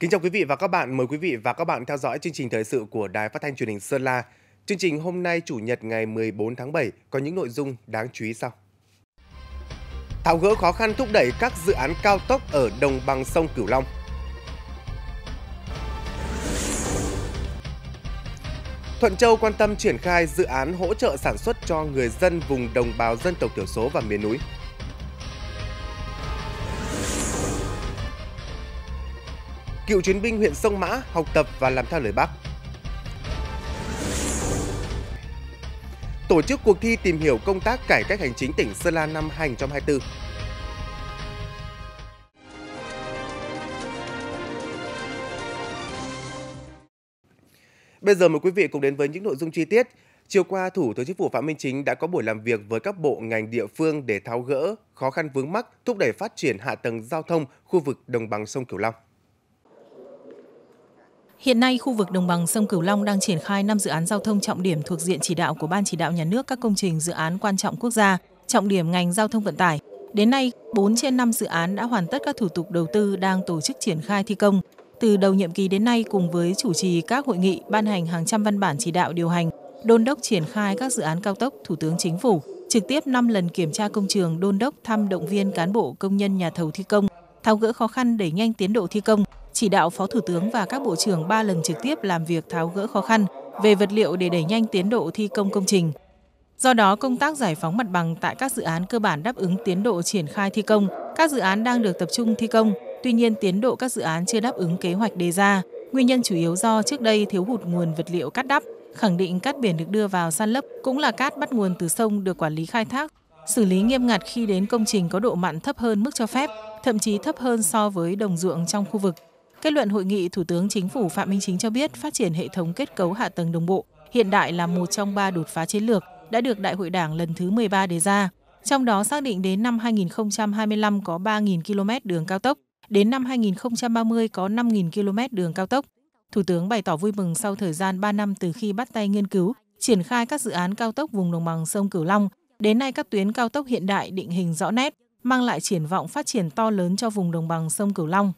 Kính chào quý vị và các bạn, mời quý vị và các bạn theo dõi chương trình thời sự của Đài Phát thanh Truyền hình Sơn La. Chương trình hôm nay Chủ nhật ngày 14 tháng 7 có những nội dung đáng chú ý sau. Tháo gỡ khó khăn thúc đẩy các dự án cao tốc ở đồng bằng sông Cửu Long. Thuận Châu quan tâm triển khai dự án hỗ trợ sản xuất cho người dân vùng đồng bào dân tộc thiểu số và miền núi. Cựu chiến binh huyện Sông Mã học tập và làm theo lời Bác. Tổ chức cuộc thi tìm hiểu công tác cải cách hành chính tỉnh Sơn La năm 2024. Bây giờ mời quý vị cùng đến với những nội dung chi tiết. Chiều qua, Thủ tướng Chính phủ Phạm Minh Chính đã có buổi làm việc với các bộ ngành địa phương để tháo gỡ khó khăn vướng mắc, thúc đẩy phát triển hạ tầng giao thông khu vực đồng bằng sông Cửu Long. Hiện nay, khu vực đồng bằng sông Cửu Long đang triển khai 5 dự án giao thông trọng điểm thuộc diện chỉ đạo của Ban chỉ đạo nhà nước các công trình dự án quan trọng quốc gia, trọng điểm ngành giao thông vận tải. Đến nay, 4 trên 5 dự án đã hoàn tất các thủ tục đầu tư đang tổ chức triển khai thi công. Từ đầu nhiệm kỳ đến nay, cùng với chủ trì các hội nghị, ban hành hàng trăm văn bản chỉ đạo điều hành, đôn đốc triển khai các dự án cao tốc, Thủ tướng Chính phủ trực tiếp 5 lần kiểm tra công trường, đôn đốc thăm động viên cán bộ công nhân nhà thầu thi công, tháo gỡ khó khăn đẩy nhanh tiến độ thi công, chỉ đạo Phó Thủ tướng và các bộ trưởng 3 lần trực tiếp làm việc tháo gỡ khó khăn về vật liệu để đẩy nhanh tiến độ thi công công trình. Do đó, công tác giải phóng mặt bằng tại các dự án cơ bản đáp ứng tiến độ triển khai thi công. Các dự án đang được tập trung thi công, tuy nhiên tiến độ các dự án chưa đáp ứng kế hoạch đề ra. Nguyên nhân chủ yếu do trước đây thiếu hụt nguồn vật liệu cát đắp, khẳng định cát biển được đưa vào san lấp cũng là cát bắt nguồn từ sông được quản lý khai thác, xử lý nghiêm ngặt khi đến công trình có độ mặn thấp hơn mức cho phép, thậm chí thấp hơn so với đồng ruộng trong khu vực. Kết luận hội nghị, Thủ tướng Chính phủ Phạm Minh Chính cho biết phát triển hệ thống kết cấu hạ tầng đồng bộ hiện đại là một trong ba đột phá chiến lược đã được Đại hội Đảng lần thứ 13 đề ra. Trong đó xác định đến năm 2025 có 3.000 km đường cao tốc, đến năm 2030 có 5.000 km đường cao tốc. Thủ tướng bày tỏ vui mừng sau thời gian 3 năm từ khi bắt tay nghiên cứu, triển khai các dự án cao tốc vùng đồng bằng sông Cửu Long. Đến nay các tuyến cao tốc hiện đại định hình rõ nét, mang lại triển vọng phát triển to lớn cho vùng đồng bằng sông Cửu Long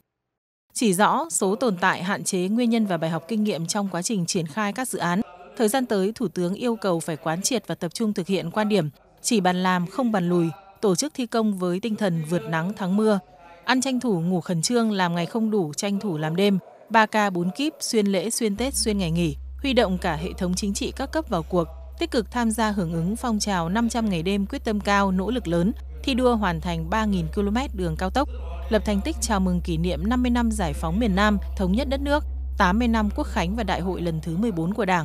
chỉ rõ số tồn tại hạn chế nguyên nhân và bài học kinh nghiệm trong quá trình triển khai các dự án. Thời gian tới, Thủ tướng yêu cầu phải quán triệt và tập trung thực hiện quan điểm chỉ bàn làm không bàn lùi, tổ chức thi công với tinh thần vượt nắng thắng mưa, ăn tranh thủ ngủ khẩn trương làm ngày không đủ tranh thủ làm đêm, 3 ca 4 kíp xuyên lễ xuyên Tết xuyên ngày nghỉ, huy động cả hệ thống chính trị các cấp vào cuộc, tích cực tham gia hưởng ứng phong trào 500 ngày đêm quyết tâm cao, nỗ lực lớn, thi đua hoàn thành 3.000 km đường cao tốc, lập thành tích chào mừng kỷ niệm 50 năm giải phóng miền Nam, thống nhất đất nước, 80 năm quốc khánh và đại hội lần thứ 14 của Đảng.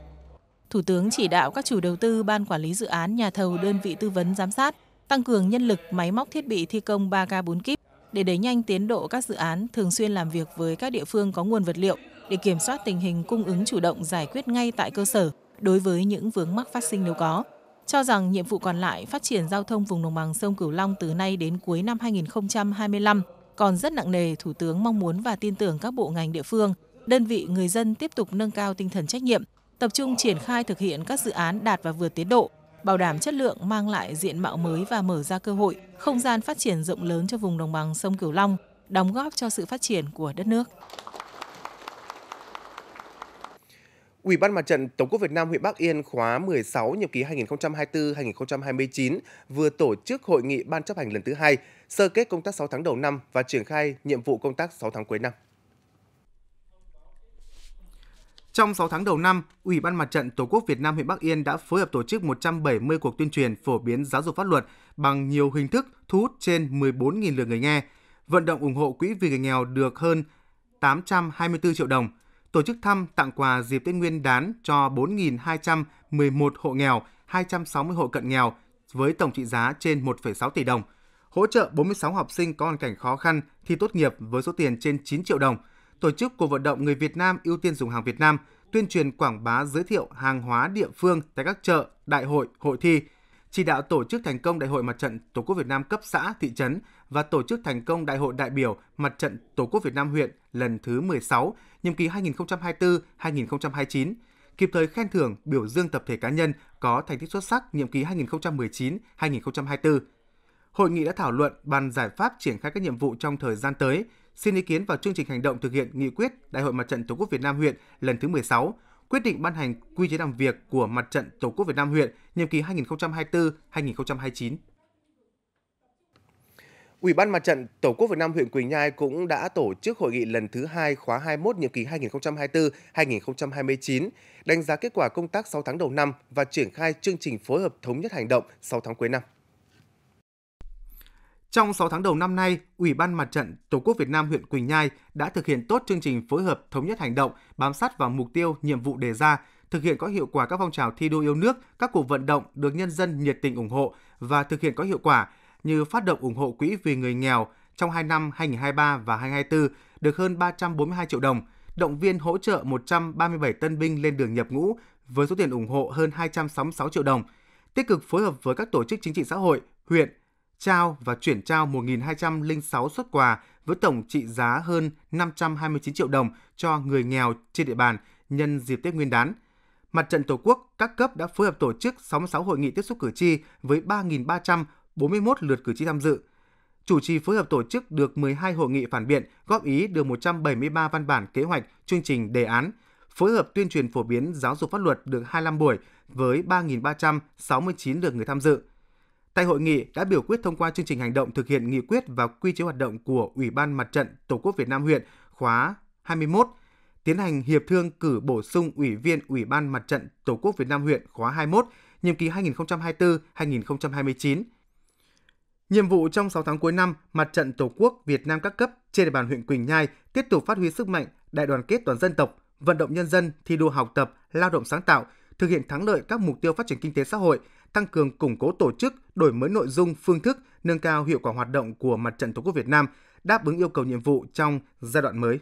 Thủ tướng chỉ đạo các chủ đầu tư, ban quản lý dự án, nhà thầu, đơn vị tư vấn giám sát tăng cường nhân lực, máy móc thiết bị thi công 3K 4 kíp để đẩy nhanh tiến độ các dự án, thường xuyên làm việc với các địa phương có nguồn vật liệu để kiểm soát tình hình cung ứng chủ động giải quyết ngay tại cơ sở đối với những vướng mắc phát sinh nếu có. Cho rằng nhiệm vụ còn lại phát triển giao thông vùng đồng bằng sông Cửu Long từ nay đến cuối năm 2025 còn rất nặng nề, Thủ tướng mong muốn và tin tưởng các bộ ngành địa phương, đơn vị người dân tiếp tục nâng cao tinh thần trách nhiệm, tập trung triển khai thực hiện các dự án đạt và vượt tiến độ, bảo đảm chất lượng mang lại diện mạo mới và mở ra cơ hội, không gian phát triển rộng lớn cho vùng đồng bằng sông Cửu Long, đóng góp cho sự phát triển của đất nước. Ủy ban Mặt trận Tổ quốc Việt Nam huyện Bắc Yên khóa 16 nhiệm kỳ 2024-2029 vừa tổ chức hội nghị ban chấp hành lần thứ hai, sơ kết công tác 6 tháng đầu năm và triển khai nhiệm vụ công tác 6 tháng cuối năm. Trong 6 tháng đầu năm, Ủy ban Mặt trận Tổ quốc Việt Nam huyện Bắc Yên đã phối hợp tổ chức 170 cuộc tuyên truyền phổ biến giáo dục pháp luật bằng nhiều hình thức thu hút trên 14.000 lượt người nghe, vận động ủng hộ quỹ vì người nghèo được hơn 824 triệu đồng – tổ chức thăm tặng quà dịp Tết Nguyên đán cho 4.211 hộ nghèo, 260 hộ cận nghèo với tổng trị giá trên 1,6 tỷ đồng, hỗ trợ 46 học sinh có hoàn cảnh khó khăn thi tốt nghiệp với số tiền trên 9 triệu đồng, tổ chức cuộc vận động người Việt Nam ưu tiên dùng hàng Việt Nam, tuyên truyền quảng bá giới thiệu hàng hóa địa phương tại các chợ, đại hội, hội thi, chỉ đạo tổ chức thành công Đại hội Mặt trận Tổ quốc Việt Nam cấp xã, thị trấn và tổ chức thành công Đại hội đại biểu Mặt trận Tổ quốc Việt Nam huyện lần thứ 16, nhiệm kỳ 2024-2029, kịp thời khen thưởng, biểu dương tập thể cá nhân có thành tích xuất sắc nhiệm kỳ 2019-2024. Hội nghị đã thảo luận bàn giải pháp triển khai các nhiệm vụ trong thời gian tới, xin ý kiến vào chương trình hành động thực hiện nghị quyết Đại hội Mặt trận Tổ quốc Việt Nam huyện lần thứ 16, quyết định ban hành quy chế làm việc của Mặt trận Tổ quốc Việt Nam huyện nhiệm kỳ 2024-2029. Ủy ban Mặt trận Tổ quốc Việt Nam huyện Quỳnh Nhai cũng đã tổ chức hội nghị lần thứ hai khóa 21 nhiệm kỳ 2024-2029, đánh giá kết quả công tác 6 tháng đầu năm và triển khai chương trình phối hợp thống nhất hành động 6 tháng cuối năm. Trong 6 tháng đầu năm nay, Ủy ban Mặt trận Tổ quốc Việt Nam huyện Quỳnh Nhai đã thực hiện tốt chương trình phối hợp thống nhất hành động, bám sát vào mục tiêu, nhiệm vụ đề ra, thực hiện có hiệu quả các phong trào thi đua yêu nước, các cuộc vận động được nhân dân nhiệt tình ủng hộ và thực hiện có hiệu quả như phát động ủng hộ quỹ vì người nghèo trong 2 năm 2023 và 2024 được hơn 342 triệu đồng, động viên hỗ trợ 137 tân binh lên đường nhập ngũ với số tiền ủng hộ hơn 266 triệu đồng, tích cực phối hợp với các tổ chức chính trị xã hội, huyện, trao và chuyển trao 1.206 xuất quà với tổng trị giá hơn 529 triệu đồng cho người nghèo trên địa bàn nhân dịp Tết Nguyên đán. Mặt trận Tổ quốc các cấp đã phối hợp tổ chức 66 hội nghị tiếp xúc cử tri với 3.341 lượt cử tri tham dự. Chủ trì phối hợp tổ chức được 12 hội nghị phản biện, góp ý được 173 văn bản kế hoạch, chương trình, đề án, phối hợp tuyên truyền phổ biến giáo dục pháp luật được 25 buổi với 3.369 lượt người tham dự. Tại hội nghị đã biểu quyết thông qua chương trình hành động thực hiện nghị quyết và quy chế hoạt động của Ủy ban Mặt trận Tổ quốc Việt Nam huyện khóa 21, tiến hành hiệp thương cử bổ sung Ủy viên Ủy ban Mặt trận Tổ quốc Việt Nam huyện khóa 21, nhiệm kỳ 2024-2029. Nhiệm vụ trong 6 tháng cuối năm, Mặt trận Tổ quốc Việt Nam các cấp trên địa bàn huyện Quỳnh Nhai tiếp tục phát huy sức mạnh đại đoàn kết toàn dân tộc, vận động nhân dân thi đua học tập, lao động sáng tạo, thực hiện thắng lợi các mục tiêu phát triển kinh tế xã hội, tăng cường củng cố tổ chức, đổi mới nội dung, phương thức, nâng cao hiệu quả hoạt động của Mặt trận Tổ quốc Việt Nam, đáp ứng yêu cầu nhiệm vụ trong giai đoạn mới.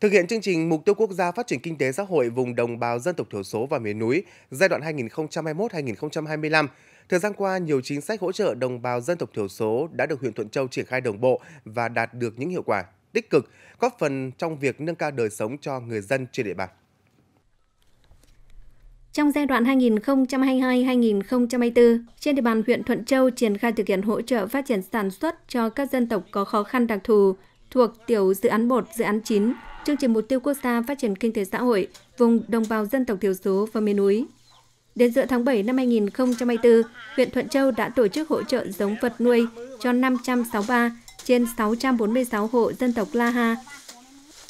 Thực hiện chương trình Mục tiêu Quốc gia Phát triển Kinh tế Xã hội vùng đồng bào dân tộc thiểu số và miền núi giai đoạn 2021-2025, thời gian qua nhiều chính sách hỗ trợ đồng bào dân tộc thiểu số đã được huyện Thuận Châu triển khai đồng bộ và đạt được những hiệu quả tích cực, góp phần trong việc nâng cao đời sống cho người dân trên địa bàn. Trong giai đoạn 2022-2024, trên địa bàn huyện Thuận Châu triển khai thực hiện hỗ trợ phát triển sản xuất cho các dân tộc có khó khăn đặc thù thuộc tiểu dự án 1, dự án 9, chương trình mục tiêu quốc gia phát triển kinh tế xã hội vùng đồng bào dân tộc thiểu số và miền núi. Đến giữa tháng 7 năm 2024, huyện Thuận Châu đã tổ chức hỗ trợ giống vật nuôi cho 563 trên 646 hộ dân tộc La Ha.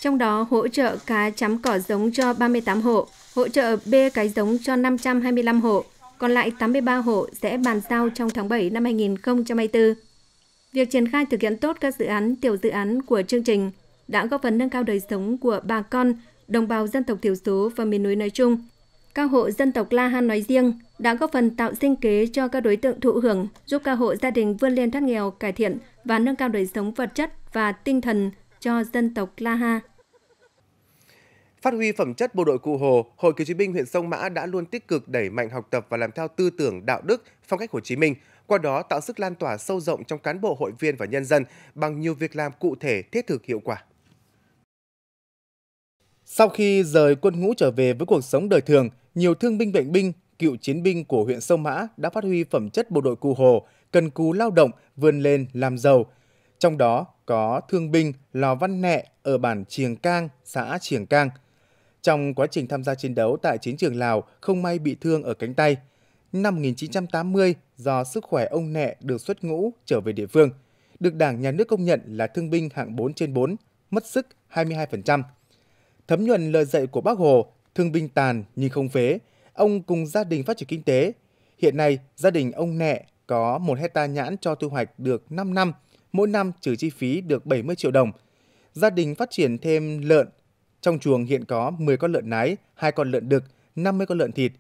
Trong đó hỗ trợ cá chấm cỏ giống cho 38 hộ, hỗ trợ bê cái giống cho 525 hộ, còn lại 83 hộ sẽ bàn giao trong tháng 7 năm 2024. Việc triển khai thực hiện tốt các dự án, tiểu dự án của chương trình đã góp phần nâng cao đời sống của bà con, đồng bào dân tộc thiểu số và miền núi nói chung. Các hộ dân tộc La Han nói riêng đã góp phần tạo sinh kế cho các đối tượng thụ hưởng, giúp các hộ gia đình vươn lên thoát nghèo, cải thiện và nâng cao đời sống vật chất và tinh thần cho dân tộc La Ha. Phát huy phẩm chất bộ đội Cụ Hồ, Hội Cựu chiến binh huyện Sông Mã đã luôn tích cực đẩy mạnh học tập và làm theo tư tưởng đạo đức, phong cách Hồ Chí Minh, qua đó tạo sức lan tỏa sâu rộng trong cán bộ hội viên và nhân dân bằng nhiều việc làm cụ thể thiết thực hiệu quả. Sau khi rời quân ngũ trở về với cuộc sống đời thường, nhiều thương binh bệnh binh, cựu chiến binh của huyện Sông Mã đã phát huy phẩm chất bộ đội Cụ Hồ, cần cù lao động, vươn lên làm giàu. Trong đó có thương binh Lò Văn Nẹ ở bản Triềng Cang, xã Triềng Cang – trong quá trình tham gia chiến đấu tại chiến trường Lào, không may bị thương ở cánh tay. Năm 1980, do sức khỏe ông Nẹ được xuất ngũ trở về địa phương, được Đảng Nhà nước công nhận là thương binh hạng 4 trên 4, mất sức 22%. Thấm nhuần lời dạy của bác Hồ, thương binh tàn nhưng không phế, ông cùng gia đình phát triển kinh tế. Hiện nay, gia đình ông Nẹ có một hecta nhãn cho thu hoạch được 5 năm, mỗi năm trừ chi phí được 70 triệu đồng. Gia đình phát triển thêm lợn, trong chuồng hiện có 10 con lợn nái, 2 con lợn đực, 50 con lợn thịt.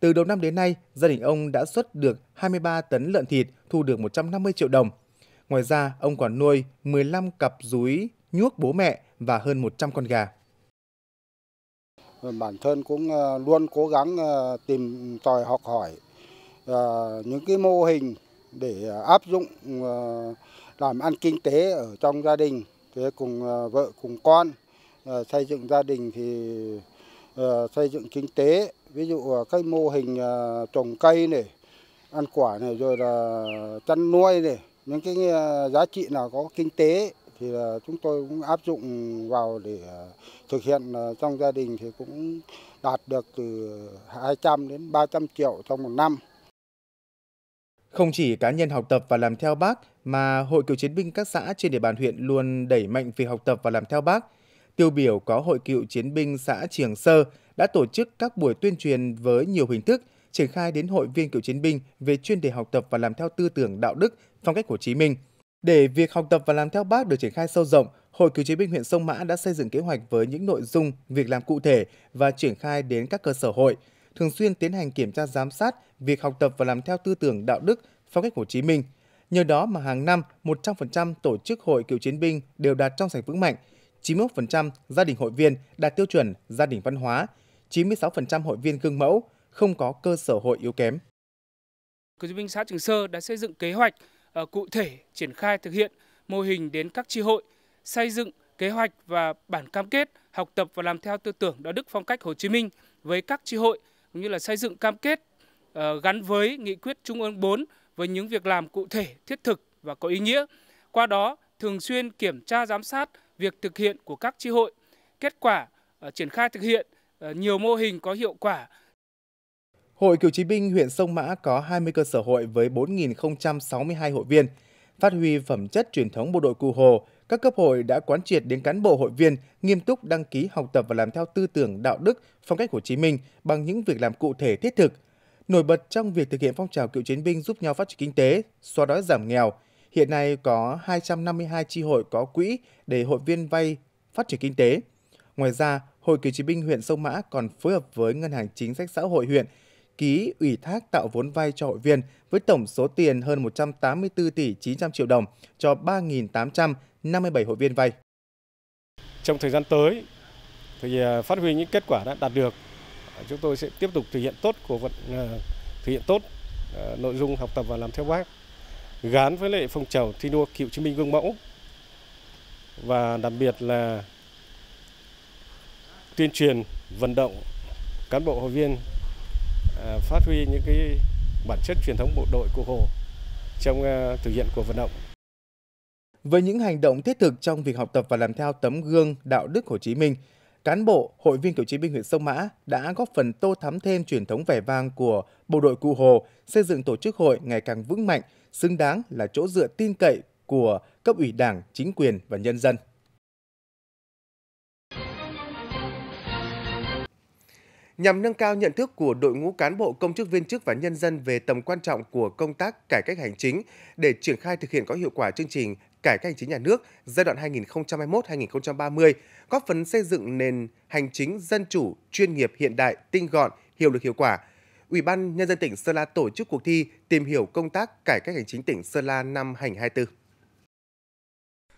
Từ đầu năm đến nay, gia đình ông đã xuất được 23 tấn lợn thịt, thu được 150 triệu đồng. Ngoài ra, ông còn nuôi 15 cặp rúi nhuốc bố mẹ và hơn 100 con gà. Bản thân cũng ờ, luôn cố gắng ờ, tìm tòi học hỏi ờ, những cái mô hình để áp dụng làm ăn kinh tế ở trong gia đình thế cùng vợ cùng con Ờ, xây dựng gia đình thì ờ, xây dựng kinh tế ví dụ ờ, các mô hình trồng cây này ăn quả này rồi là chăn nuôi này những cái giá trị nào có kinh tế thì là chúng tôi cũng áp dụng vào để thực hiện trong gia đình thì cũng đạt được từ 200 đến 300 triệu trong một năm. Không chỉ cá nhân học tập và làm theo bác, mà Hội Cựu Chiến binh các xã trên địa bàn huyện luôn đẩy mạnh việc học tập và làm theo bác. Tiêu biểu có Hội Cựu Chiến binh xã Triềng Sơ đã tổ chức các buổi tuyên truyền với nhiều hình thức, triển khai đến hội viên cựu chiến binh về chuyên đề học tập và làm theo tư tưởng đạo đức, phong cách Hồ Chí Minh. Để việc học tập và làm theo bác được triển khai sâu rộng, Hội Cựu chiến binh huyện Sông Mã đã xây dựng kế hoạch với những nội dung, việc làm cụ thể và triển khai đến các cơ sở hội, thường xuyên tiến hành kiểm tra giám sát việc học tập và làm theo tư tưởng đạo đức, phong cách Hồ Chí Minh. Nhờ đó mà hàng năm 100% tổ chức hội cựu chiến binh đều đạt trong sạch vững mạnh, 91% gia đình hội viên đạt tiêu chuẩn gia đình văn hóa, 96% hội viên gương mẫu, không có cơ sở hội yếu kém. Cựu chiến binh xã Trường Sơ đã xây dựng kế hoạch uh, cụ thể triển khai thực hiện mô hình đến các tri hội, xây dựng kế hoạch và bản cam kết học tập và làm theo tư tưởng đạo đức phong cách Hồ Chí Minh với các tri hội cũng như là xây dựng cam kết uh, gắn với nghị quyết Trung ương 4 với những việc làm cụ thể, thiết thực và có ý nghĩa. Qua đó, thường xuyên kiểm tra giám sát việc thực hiện của các tri hội, kết quả ờ, triển khai thực hiện ờ, nhiều mô hình có hiệu quả. Hội Cựu chiến binh huyện Sông Mã có 20 cơ sở hội với 4.062 hội viên. Phát huy phẩm chất truyền thống bộ đội Cụ Hồ, các cấp hội đã quán triệt đến cán bộ hội viên nghiêm túc đăng ký học tập và làm theo tư tưởng đạo đức, phong cách Hồ Chí Minh bằng những việc làm cụ thể thiết thực. Nổi bật trong việc thực hiện phong trào cựu chiến binh giúp nhau phát triển kinh tế, xóa đói giảm nghèo, hiện nay có 252 chi hội có quỹ để hội viên vay phát triển kinh tế. Ngoài ra, Hội Cựu chiến binh huyện Sông Mã còn phối hợp với Ngân hàng Chính sách Xã hội huyện ký ủy thác tạo vốn vay cho hội viên với tổng số tiền hơn 184 tỷ 900 triệu đồng cho 3.857 hội viên vay. Trong thời gian tới, thì à, phát huy những kết quả đã đạt được, chúng tôi sẽ tiếp tục thực hiện tốt của vận à, thực hiện tốt à, nội dung học tập và làm theo bác gắn với lại phong trào thi đua cựu chiến binh gương mẫu và đặc biệt là tuyên truyền vận động cán bộ hội viên à, phát huy những cái bản chất truyền thống bộ đội cụ Hồ trong à, thực hiện cuộc vận động. Với những hành động thiết thực trong việc học tập và làm theo tấm gương đạo đức Hồ Chí Minh, cán bộ, hội viên cựu chiến binh huyện Sông Mã đã góp phần tô thắm thêm truyền thống vẻ vang của bộ đội Cụ Hồ, xây dựng tổ chức hội ngày càng vững mạnh, xứng đáng là chỗ dựa tin cậy của cấp ủy Đảng, chính quyền và nhân dân. nhằm nâng cao nhận thức của đội ngũ cán bộ công chức viên chức và nhân dân về tầm quan trọng của công tác cải cách hành chính để triển khai thực hiện có hiệu quả chương trình cải cách hành chính nhà nước giai đoạn 2021-2030, góp phần xây dựng nền hành chính dân chủ, chuyên nghiệp hiện đại, tinh gọn, hiệu lực hiệu quả. Ủy ban Nhân dân tỉnh Sơn La tổ chức cuộc thi tìm hiểu công tác cải cách hành chính tỉnh Sơn La năm 2024.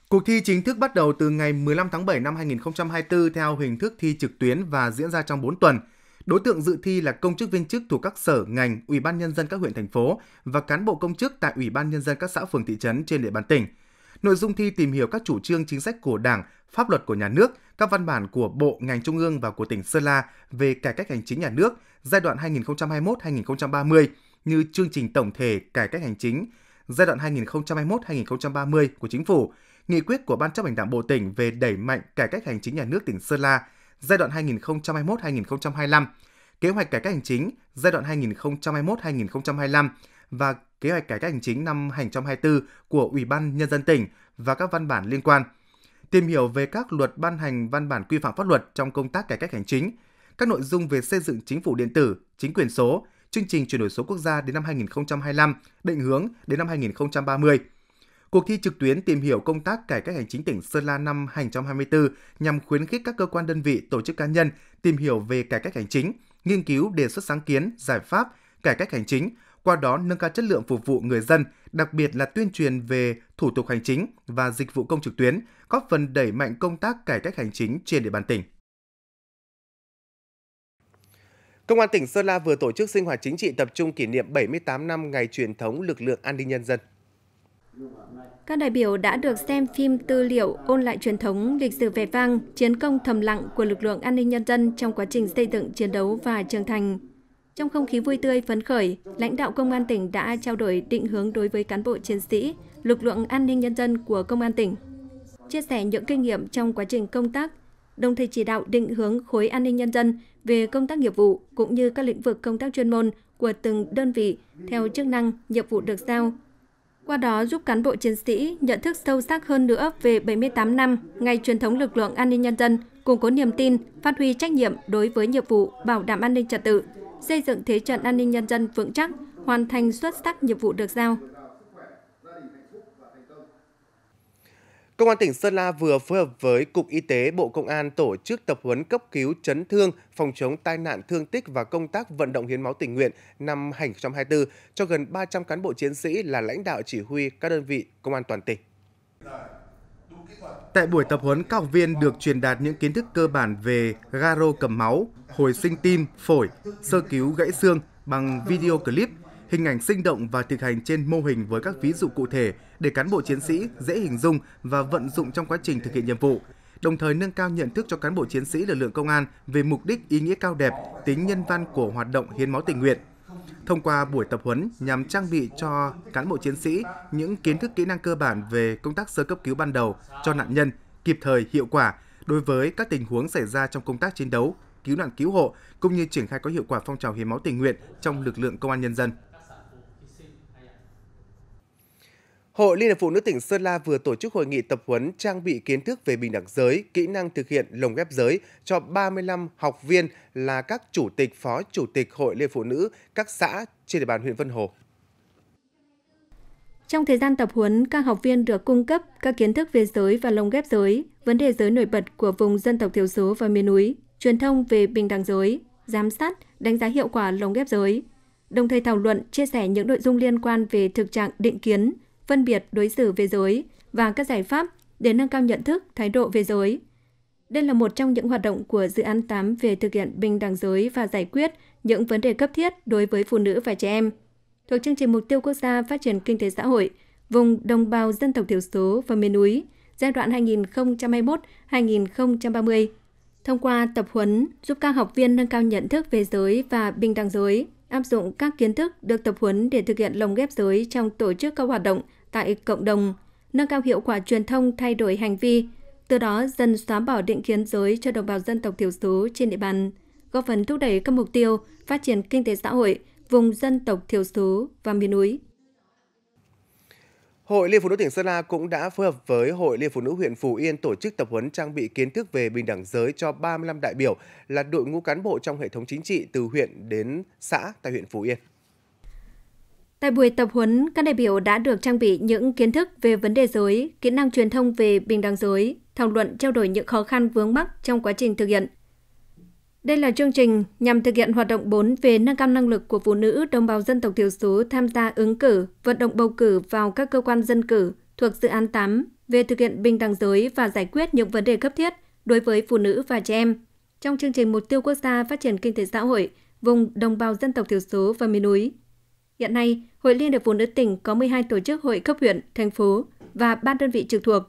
Cuộc thi chính thức bắt đầu từ ngày 15 tháng 7 năm 2024 theo hình thức thi trực tuyến và diễn ra trong 4 tuần – Đối tượng dự thi là công chức viên chức thuộc các sở, ngành, ủy ban nhân dân các huyện thành phố và cán bộ công chức tại ủy ban nhân dân các xã phường thị trấn trên địa bàn tỉnh. Nội dung thi tìm hiểu các chủ trương chính sách của Đảng, pháp luật của nhà nước, các văn bản của Bộ, ngành trung ương và của tỉnh Sơn La về cải cách hành chính nhà nước giai đoạn 2021-2030 như chương trình tổng thể cải cách hành chính giai đoạn 2021-2030 của Chính phủ, nghị quyết của Ban chấp hành Đảng Bộ tỉnh về đẩy mạnh cải cách hành chính nhà nước tỉnh Sơn La giai đoạn 2021-2025, kế hoạch cải cách hành chính giai đoạn 2021-2025 và kế hoạch cải cách hành chính năm 2024 của Ủy ban Nhân dân tỉnh và các văn bản liên quan. Tìm hiểu về các luật ban hành văn bản quy phạm pháp luật trong công tác cải cách hành chính, các nội dung về xây dựng chính phủ điện tử, chính quyền số, chương trình chuyển đổi số quốc gia đến năm 2025, định hướng đến năm 2030 Cuộc thi trực tuyến tìm hiểu công tác cải cách hành chính tỉnh Sơn La năm 2024 nhằm khuyến khích các cơ quan đơn vị, tổ chức cá nhân tìm hiểu về cải cách hành chính, nghiên cứu đề xuất sáng kiến, giải pháp cải cách hành chính, qua đó nâng cao chất lượng phục vụ người dân, đặc biệt là tuyên truyền về thủ tục hành chính và dịch vụ công trực tuyến, góp phần đẩy mạnh công tác cải cách hành chính trên địa bàn tỉnh. Công an tỉnh Sơn La vừa tổ chức sinh hoạt chính trị tập trung kỷ niệm 78 năm ngày truyền thống lực lượng an ninh nhân dân. Các đại biểu đã được xem phim tư liệu ôn lại truyền thống lịch sử vẻ vang, chiến công thầm lặng của lực lượng an ninh nhân dân trong quá trình xây dựng chiến đấu và trưởng thành. Trong không khí vui tươi phấn khởi, lãnh đạo Công an tỉnh đã trao đổi định hướng đối với cán bộ chiến sĩ, lực lượng an ninh nhân dân của Công an tỉnh. Chia sẻ những kinh nghiệm trong quá trình công tác, đồng thời chỉ đạo định hướng khối an ninh nhân dân về công tác nghiệp vụ cũng như các lĩnh vực công tác chuyên môn của từng đơn vị theo chức năng, nhiệm vụ được giao. Qua đó giúp cán bộ chiến sĩ nhận thức sâu sắc hơn nữa về 78 năm ngày truyền thống lực lượng an ninh nhân dân, củng cố niềm tin, phát huy trách nhiệm đối với nhiệm vụ bảo đảm an ninh trật tự, xây dựng thế trận an ninh nhân dân vững chắc, hoàn thành xuất sắc nhiệm vụ được giao. Công an tỉnh Sơn La vừa phối hợp với Cục Y tế Bộ Công an tổ chức tập huấn cấp cứu chấn thương, phòng chống tai nạn thương tích và công tác vận động hiến máu tình nguyện năm 2024 cho gần 300 cán bộ chiến sĩ là lãnh đạo chỉ huy các đơn vị công an toàn tỉnh. Tại buổi tập huấn, các học viên được truyền đạt những kiến thức cơ bản về garo cầm máu, hồi sinh tim, phổi, sơ cứu gãy xương bằng video clip, hình ảnh sinh động và thực hành trên mô hình với các ví dụ cụ thể để cán bộ chiến sĩ dễ hình dung và vận dụng trong quá trình thực hiện nhiệm vụ, đồng thời nâng cao nhận thức cho cán bộ chiến sĩ lực lượng công an về mục đích ý nghĩa cao đẹp, tính nhân văn của hoạt động hiến máu tình nguyện. Thông qua buổi tập huấn nhằm trang bị cho cán bộ chiến sĩ những kiến thức kỹ năng cơ bản về công tác sơ cấp cứu ban đầu cho nạn nhân kịp thời hiệu quả đối với các tình huống xảy ra trong công tác chiến đấu, cứu nạn cứu hộ cũng như triển khai có hiệu quả phong trào hiến máu tình nguyện trong lực lượng công an nhân dân. Hội Liên hiệp Phụ nữ tỉnh Sơn La vừa tổ chức hội nghị tập huấn trang bị kiến thức về bình đẳng giới, kỹ năng thực hiện lồng ghép giới cho 35 học viên là các chủ tịch, phó chủ tịch Hội Liên hiệp Phụ nữ các xã trên địa bàn huyện Vân Hồ. Trong thời gian tập huấn, các học viên được cung cấp các kiến thức về giới và lồng ghép giới, vấn đề giới nổi bật của vùng dân tộc thiểu số và miền núi, truyền thông về bình đẳng giới, giám sát, đánh giá hiệu quả lồng ghép giới, đồng thời thảo luận, chia sẻ những nội dung liên quan về thực trạng định kiến, phân biệt đối xử về giới và các giải pháp để nâng cao nhận thức, thái độ về giới. Đây là một trong những hoạt động của dự án 8 về thực hiện bình đẳng giới và giải quyết những vấn đề cấp thiết đối với phụ nữ và trẻ em thuộc chương trình mục tiêu quốc gia phát triển kinh tế xã hội vùng đồng bào dân tộc thiểu số và miền núi giai đoạn 2021-2030. Thông qua tập huấn giúp các học viên nâng cao nhận thức về giới và bình đẳng giới, áp dụng các kiến thức được tập huấn để thực hiện lồng ghép giới trong tổ chức các hoạt động tại cộng đồng, nâng cao hiệu quả truyền thông thay đổi hành vi, từ đó dần xóa bỏ định kiến giới cho đồng bào dân tộc thiểu số trên địa bàn, góp phần thúc đẩy các mục tiêu phát triển kinh tế xã hội vùng dân tộc thiểu số và miền núi. Hội Liên Phụ nữ tỉnh Sơn La cũng đã phối hợp với Hội Liên Phụ nữ huyện Phú Yên tổ chức tập huấn trang bị kiến thức về bình đẳng giới cho 35 đại biểu là đội ngũ cán bộ trong hệ thống chính trị từ huyện đến xã tại huyện Phú Yên. Tại buổi tập huấn, các đại biểu đã được trang bị những kiến thức về vấn đề giới, kỹ năng truyền thông về bình đẳng giới, thảo luận trao đổi những khó khăn vướng mắc trong quá trình thực hiện. Đây là chương trình nhằm thực hiện hoạt động 4 về nâng cao năng lực của phụ nữ đồng bào dân tộc thiểu số tham gia ứng cử, vận động bầu cử vào các cơ quan dân cử thuộc dự án 8 về thực hiện bình đẳng giới và giải quyết những vấn đề cấp thiết đối với phụ nữ và trẻ em trong chương trình mục tiêu quốc gia phát triển kinh tế xã hội vùng đồng bào dân tộc thiểu số và miền núi. Hiện nay, Hội Liên hiệp Phụ nữ tỉnh có 12 tổ chức hội cấp huyện, thành phố và ba đơn vị trực thuộc.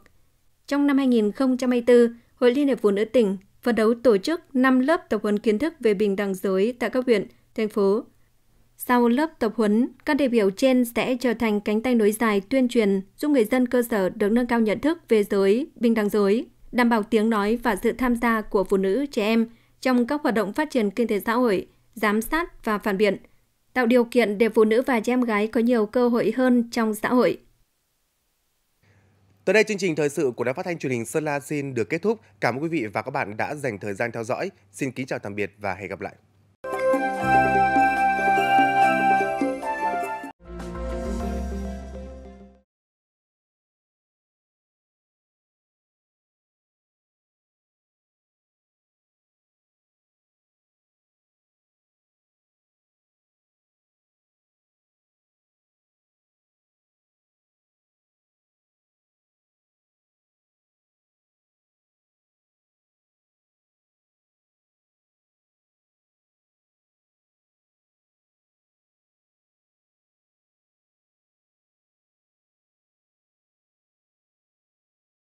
Trong năm 2024, Hội Liên hiệp Phụ nữ tỉnh phấn đấu tổ chức 5 lớp tập huấn kiến thức về bình đẳng giới tại các huyện, thành phố. Sau lớp tập huấn, các đại biểu trên sẽ trở thành cánh tay nối dài tuyên truyền giúp người dân cơ sở được nâng cao nhận thức về giới, bình đẳng giới, đảm bảo tiếng nói và sự tham gia của phụ nữ, trẻ em trong các hoạt động phát triển kinh tế xã hội, giám sát và phản biện, tạo điều kiện để phụ nữ và trẻ em gái có nhiều cơ hội hơn trong xã hội. Tới đây chương trình thời sự của Đài Phát thanh Truyền hình Sơn La xin được kết thúc. Cảm ơn quý vị và các bạn đã dành thời gian theo dõi. Xin kính chào tạm biệt và hẹn gặp lại.